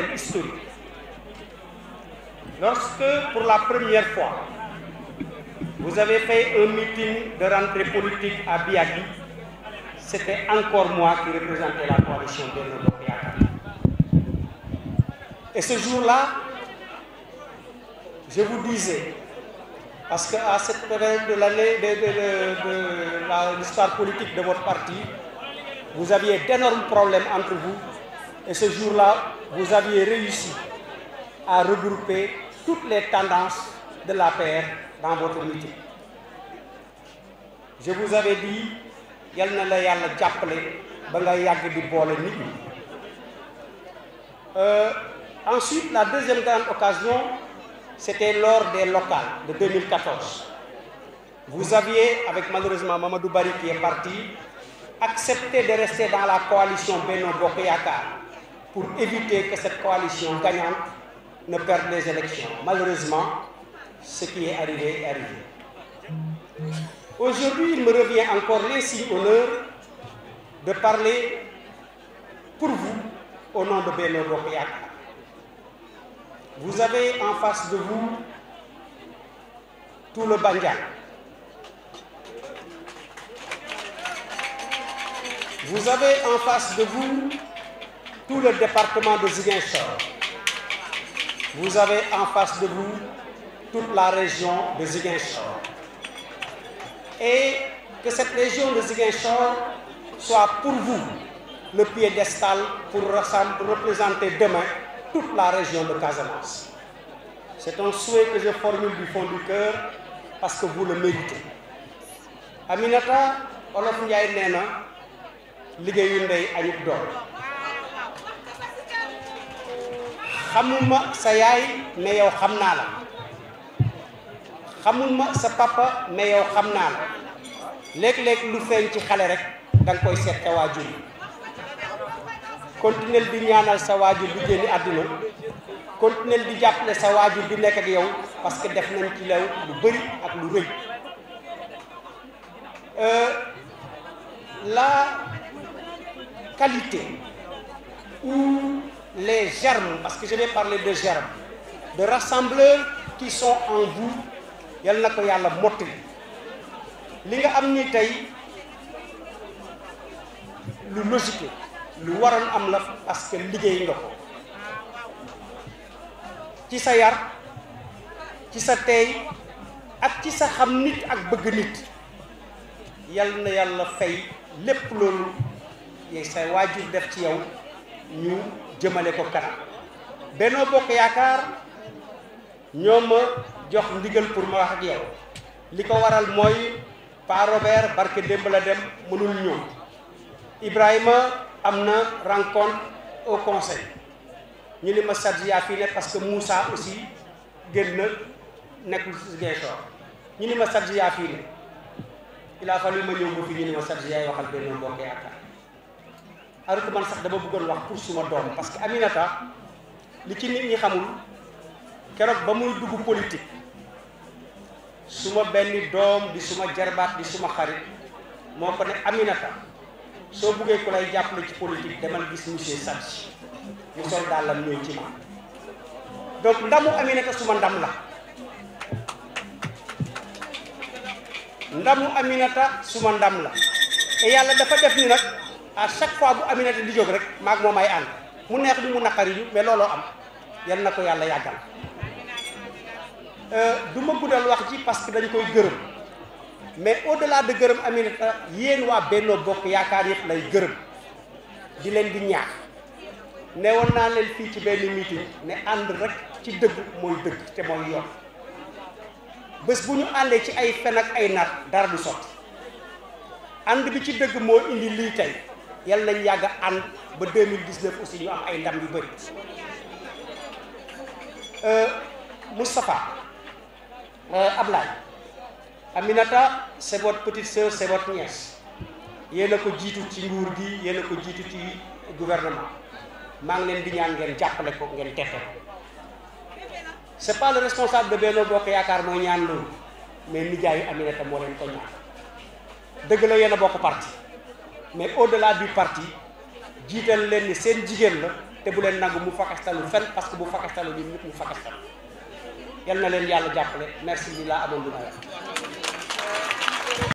historique. Lorsque, pour la première fois, vous avez fait un meeting de rentrée politique à Biagi, c'était encore moi qui représentais la coalition de Yakar. Et ce jour-là, je vous disais, parce qu'à cette période de l'année de l'histoire politique de votre parti, vous aviez d'énormes problèmes entre vous et ce jour-là, vous aviez réussi à regrouper toutes les tendances de la dans votre meeting. Je vous avais dit, yal na la yàlla jàppale ba nga yàgg ñi. Ensuite, la deuxième grande occasion, c'était lors des locales de 2014. Vous aviez, avec malheureusement Mamadou Bari qui est parti, accepté de rester dans la coalition Beno Bokoyaka pour éviter que cette coalition gagnante ne perde les élections. Malheureusement, ce qui est arrivé est arrivé. Aujourd'hui, il me revient encore l'insigne honneur de parler pour vous au nom de Beno. Vous avez en face de vous tout le Bandian. Vous avez en face de vous tout le département de Ziguinchor. Vous avez en face de vous toute la région de Ziguinchor. Et que cette région de Ziguinchor soit pour vous le piédestal pour représenter demain toute la région de Casamance. C'est un souhait que je formule du fond du cœur parce que vous le méritez. Aminata Olof xamuma sa yaay mais yow xam naa la. Xamuma sa papa mais yow xam naa la. Léeg-léeg lu feeñ ci xale rek da nga koy seet ca waajur yi. Continuel di ñaanal sa waajur bi génn àdduna. Continuel di jàppale sa waajur bi nekk ak yow parce que def nañ ci lew lu bëri ak lu rëy. La qualité ou les germes parce que je vais parler de germes de rassembleurs qui sont en vous yal na ko yàlla mottali. Li nga am ni tey logique lu waroon am la parce que liggéey nga ko. Ci sa yar ci sa teey ak ci sa xam nit ak bëgg nit yal na yàlla fay lépp loolu yey sa waajur def ci yow ñu jëmale ko kanam. Benno Bokk Yaakaar ñoo ma jox ndigal pour ma wax ak yow. Li waral mooy Pa Robert barke démb la dem mënul ñëw. Ibrahima am na rencontre au conseil. Ñu ni ma Sadji yaa fii ne parce que Moussa aussi génn na nekkul si ñu ni ma Sadji yaa fii il a fallu ma fi ñu ma Sadji waxal Benno Bokk Yaakaar alors que man sax dama bëggoon wax pour suma doom parce que Aminata li ci nit ñi xamul keroog ba muy dugg politique suma benn doom di suma jarbaat di suma xarit moo ko ne Aminata soo buggee ku lay jàppale ci politique demal gis monsieur Sadji mu sol dàllam ñëw ci ma. Donc ndamu Aminata suma ndam la. Ndamu Aminata suma ndam la. Te yàlla dafa def ni nag à chaque fois bu Aminata di jóg rek maag moom ay ànd mu neex ñu mu naqari ñu mais looloo am yal na ko yàlla yàggal du ma guddal wax ji parce que dañ koy gërëm mais au delà de gërëm Aminata yéen waa Benno Bokk Yaakaar yëpp lay gërëm di leen di ñaax ne woon naa leen fii ci benn meeting ne ànd rek ci dëgg mooy dëgg te mooy yoon bés bu ñu àndee ci ay fen ak ay nar dara du sotti ànd bi ci dëgg moo indi lii tey yal nañ yàgg a ànd ba 2019 aussi ñu am ay ndam yu bëri Moustapha Ablaye Aminata c'est votre petite sœur c'est votre nièce. Yéen a ko jiitu ci nguur gi yéen ko jiitu ci gouvernement. Maa ngi leen di ñaan ngeen jàppale ko ngeen tette c'est pas le responsable de Benno Bokk Yaakaar mooy ñaan loolu mais nijaayu Aminata moo leen ko ñaan. Dëgg la yéen a bokk parti. Mais au delà du parti jiital leen ni seen jigéen la te bu leen nangu mu fakastalu fen parce que bu fakastalu li nit mu fakastalu. Yal na leen yàlla jàppale. Merci bi laa amoon lu may wax.